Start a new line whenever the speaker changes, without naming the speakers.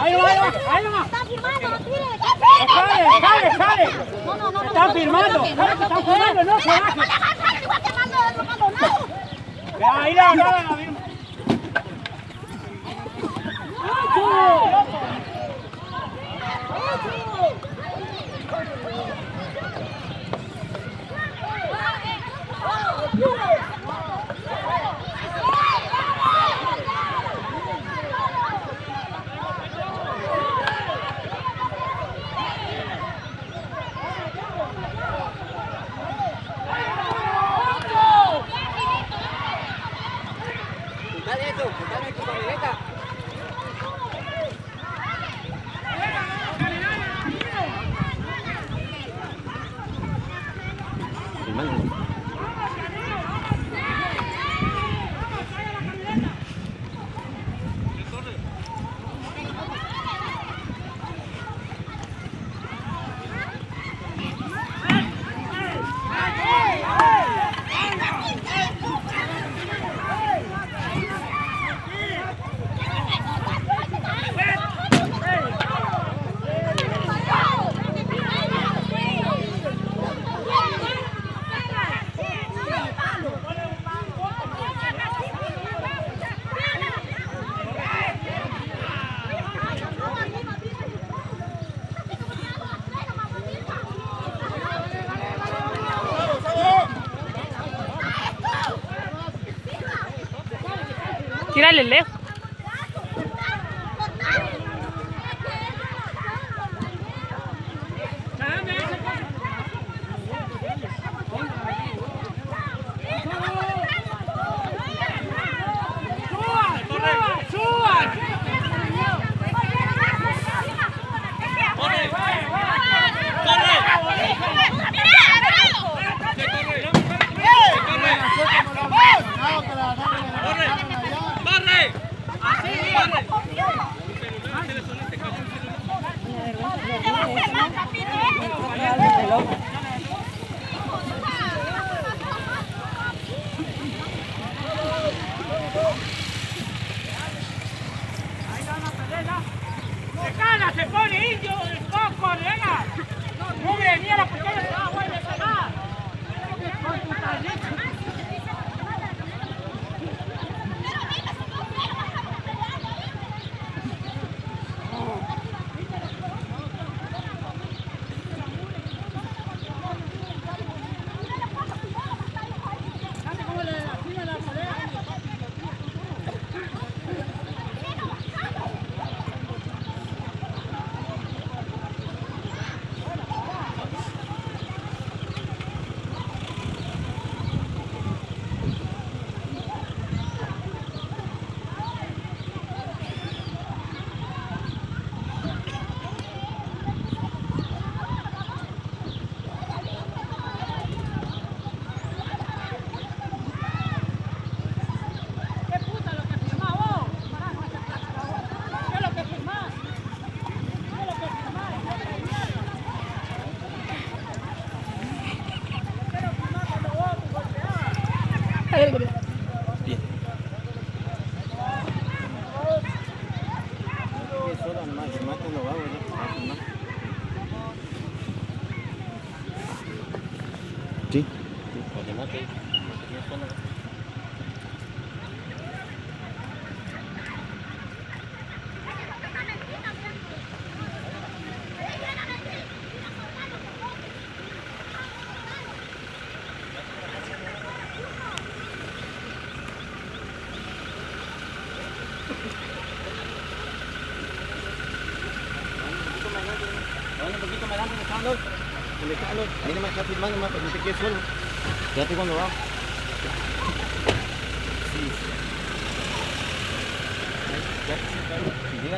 Ahí va, ahí va, ahí va.
Está firmando, no tire.
Sale, sale, sale.
No, no, no.
Están firmando, están firmando, no se baje. Ahí la,
Tírale lejos.
Sí. Arnold. Balik ka, Arnold. Ay naman, kapit man naman. Pag natikis mo. Dati ko nawa. Hindi